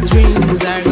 dreams are